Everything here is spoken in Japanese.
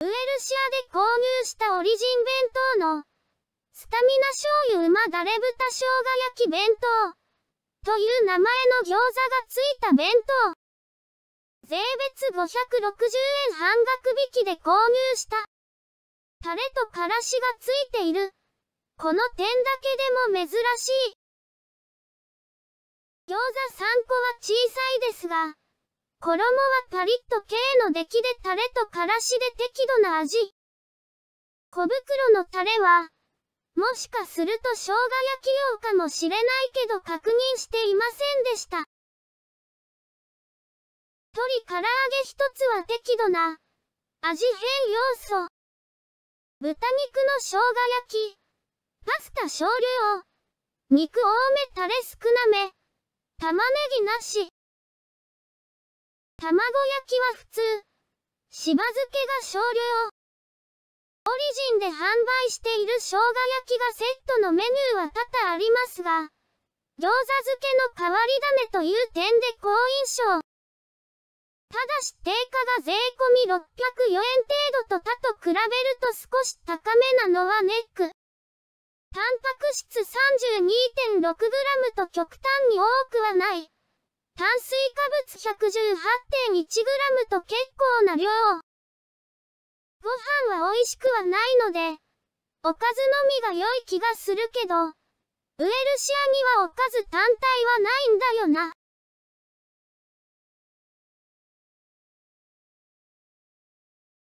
ウエルシアで購入したオリジン弁当のスタミナ醤油馬だれ豚生姜焼き弁当という名前の餃子がついた弁当。税別560円半額引きで購入した。タレとからしがついている。この点だけでも珍しい。餃子3個は小さいですが、衣はパリッと系の出来でタレとからしで適度な味。小袋のタレは、もしかすると生姜焼き用かもしれないけど確認していませんでした。鶏唐揚げ一つは適度な味変要素。豚肉の生姜焼き、パスタ少量、肉多めタレ少なめ、玉ねぎなし。卵焼きは普通。しば漬けが少量。オリジンで販売している生姜焼きがセットのメニューは多々ありますが、餃子漬けの変わり種という点で好印象。ただし定価が税込み604円程度と他と比べると少し高めなのはネック。タンパク質 32.6g と極端に多くはない。炭水化物 118.1g と結構な量。ご飯は美味しくはないので、おかずのみが良い気がするけど、ウエルシアにはおかず単体はないんだよな。